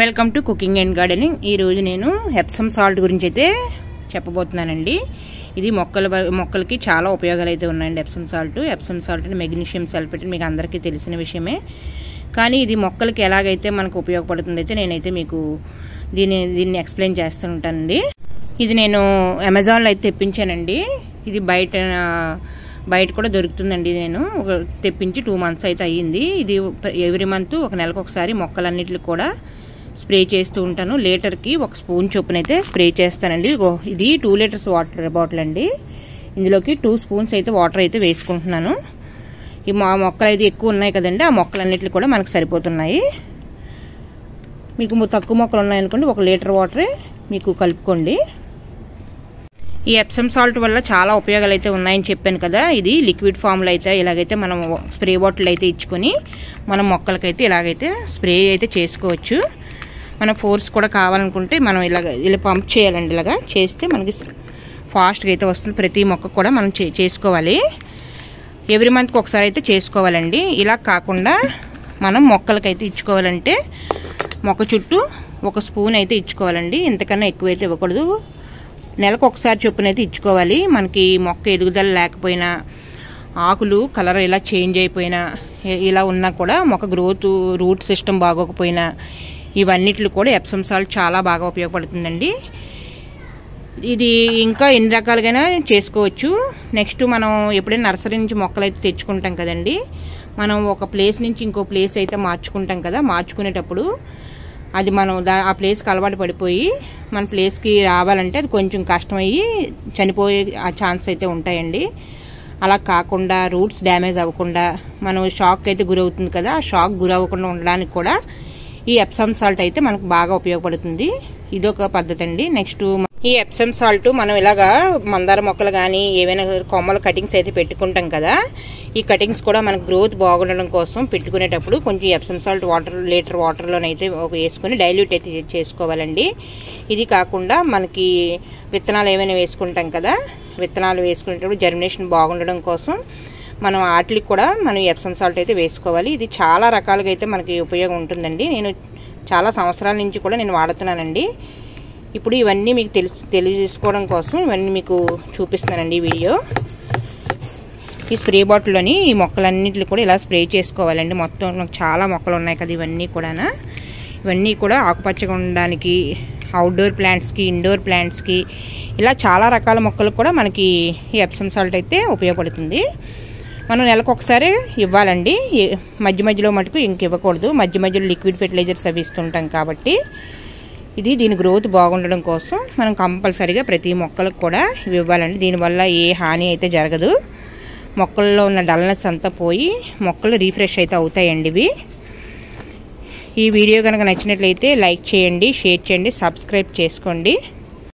Welcome to cooking and gardening ఈరోజు నేను హెప్సమ్ salt గురించి అయితే చెప్పబోతున్నానండి. ఇది మొక్కల మొక్కలకి చాలా ఉపయోగాలు అయితే ఉన్నాయండి ఎప్సమ్ సాల్ట్ ఎప్సమ్ సాల్ట్ అంటే మెగ్నీషియం సల్ఫేట్ మీకు అందరికీ తెలిసిన విషయమే. కానీ ఇది మొక్కలకి ఎలాగైతే మనకు ఉపయోగపడుతుంది అయితే నేనైతే మీకు దీన్ని దీన్ని ఎక్స్ప్లెయిన్ చేస్తుంటానండి ఇది నేను అమెజాన్లో అయితే తెప్పించానండి. ఇది బయట బయట కూడా దొరుకుతుందండి నేను. ఒక తెప్పించి టూ మంత్స్ అయితే అయ్యింది. ఇది ఎవ్రీ మంత్ ఒక నెలకు ఒకసారి మొక్కలన్నిటికి కూడా స్ప్రే చేస్తూ ఉంటాను. లీటర్కి ఒక స్పూన్ చొప్పున అయితే స్ప్రే చేస్తానండి. ఇది టూ లీటర్స్ వాటర్ బాటిల్ అండి. ఇందులోకి టూ స్పూన్స్ అయితే వాటర్ అయితే వేసుకుంటున్నాను. ఈ మా మొక్కలు అయితే ఎక్కువ ఉన్నాయి కదండి. ఆ మొక్కలన్నిటికి కూడా మనకు సరిపోతున్నాయి. మీకు తక్కువ మొక్కలు ఉన్నాయనుకోండి ఒక లీటర్ వాటరే మీకు కలుపుకోండి. ఈ ఎప్సమ్ సాల్ట్ వల్ల చాలా ఉపయోగాలు అయితే ఉన్నాయని చెప్పాను కదా. ఇది లిక్విడ్ ఫామ్లో అయితే ఇలాగైతే మనం స్ప్రే బాటిల్ అయితే ఇచ్చుకొని మనం మొక్కలకైతే ఇలాగైతే స్ప్రే అయితే చేసుకోవచ్చు. మన ఫోర్స్ కూడా కావాలనుకుంటే మనం ఇలాగ ఇలా పంప్ చేయాలండి ఇలాగా. చేస్తే మనకి ఫాస్ట్గా అయితే వస్తుంది. ప్రతి మొక్క కూడా మనం చేసుకోవాలి. ఎవ్రీ మంత్కి ఒకసారి అయితే చేసుకోవాలండి. ఇలా కాకుండా మనం మొక్కలకైతే ఇచ్చుకోవాలంటే మొక్క చుట్టూ ఒక స్పూన్ అయితే ఇచ్చుకోవాలండి. ఇంతకన్నా ఎక్కువైతే ఇవ్వకూడదు. నెలకు ఒకసారి చొప్పున అయితే ఇచ్చుకోవాలి. మనకి మొక్క ఎదుగుదల లేకపోయినా ఆకులు కలర్ ఇలా చేంజ్ అయిపోయినా ఇలా ఉన్నా కూడా మొక్క గ్రోత్ రూట్ సిస్టమ్ బాగోకపోయినా ఇవన్నిట్లు కూడా ఎప్సమ్ సాల్ట్ చాలా బాగా ఉపయోగపడుతుందండి. ఇది ఇంకా ఎన్ని రకాలుగా చేసుకోవచ్చు. నెక్స్ట్ మనం ఎప్పుడైనా నర్సరీ నుంచి మొక్కలు అయితే తెచ్చుకుంటాం కదండి. మనం ఒక ప్లేస్ నుంచి ఇంకో ప్లేస్ అయితే మార్చుకుంటాం కదా మార్చుకునేటప్పుడు అది మనం దా ఆ ప్లేస్కి అలవాటు పడిపోయి మన ప్లేస్కి రావాలంటే అది కొంచెం కష్టమయ్యి చనిపోయే ఆ ఛాన్స్ అయితే ఉంటాయండి. అలా కాకుండా రూట్స్ డ్యామేజ్ అవ్వకుండా మనం షాక్ అయితే గురవుతుంది కదా ఆ షాక్ గురవ్వకుండా ఉండడానికి కూడా ఈ ఎప్సమ్ సాల్ట్ అయితే మనకు బాగా ఉపయోగపడుతుంది. ఇదొక పద్ధతి అండి నెక్స్ట్ ఈ ఎప్సమ్ సాల్ట్ మనం ఇలాగా మందార మొక్కలు కానీ ఏవైనా కొమ్మల కటింగ్స్ అయితే పెట్టుకుంటాం కదా. ఈ కటింగ్స్ కూడా మనకు గ్రోత్ బాగుండడం కోసం పెట్టుకునేటప్పుడు కొంచెం ఎప్సమ్ సాల్ట్ వాటర్ లీటర్ వాటర్లోనైతే వేసుకుని డైల్యూట్ అయితే చేసుకోవాలండి. ఇది కాకుండా మనకి విత్తనాలు ఏమైనా వేసుకుంటాం కదా. విత్తనాలు వేసుకునేటప్పుడు జర్మినేషన్ బాగుండడం కోసం మనం వాటికి కూడా మనం ఎప్సమ్ సాల్ట్ అయితే వేసుకోవాలి. ఇది చాలా రకాలుగా అయితే మనకి ఉపయోగం ఉంటుందండి. నేను చాలా సంవత్సరాల నుంచి కూడా నేను వాడుతున్నానండి. ఇప్పుడు ఇవన్నీ మీకు తెలుసు తెలియజేసుకోవడం కోసం ఇవన్నీ మీకు చూపిస్తున్నానండి ఈ వీడియో. ఈ స్ప్రే బాటిల్లోని ఈ మొక్కలన్నింటిని కూడా ఇలా స్ప్రే చేసుకోవాలండి. మొత్తం నాకు చాలా మొక్కలు ఉన్నాయి కదా ఇవన్నీ కూడా ఇవన్నీ కూడా ఆకుపచ్చగా ఉండడానికి అవుట్డోర్ ప్లాంట్స్కి ఇండోర్ ప్లాంట్స్కి ఇలా చాలా రకాల మొక్కలు కూడా మనకి ఈ ఎప్సమ్ సాల్ట్ అయితే ఉపయోగపడుతుంది. మనం నెలకు ఒకసారి ఇవ్వాలండి. మధ్య మధ్యలో మటుకు ఇంక ఇవ్వకూడదు. మధ్య మధ్యలో లిక్విడ్ ఫెర్టిలైజర్స్ అవి ఇస్తుంటాం కాబట్టి ఇది దీని గ్రోత్ బాగుండడం కోసం మనం కంపల్సరీగా ప్రతి మొక్కలకు కూడా ఇవి ఇవ్వాలండి. దీనివల్ల ఏ హాని అయితే జరగదు. మొక్కల్లో ఉన్న డల్నెస్ అంతా పోయి మొక్కలు రీఫ్రెష్ అయితే అవుతాయండి ఇవి. ఈ వీడియో కనుక నచ్చినట్లయితే లైక్ చేయండి షేర్ చేయండి సబ్స్క్రైబ్ చేసుకోండి.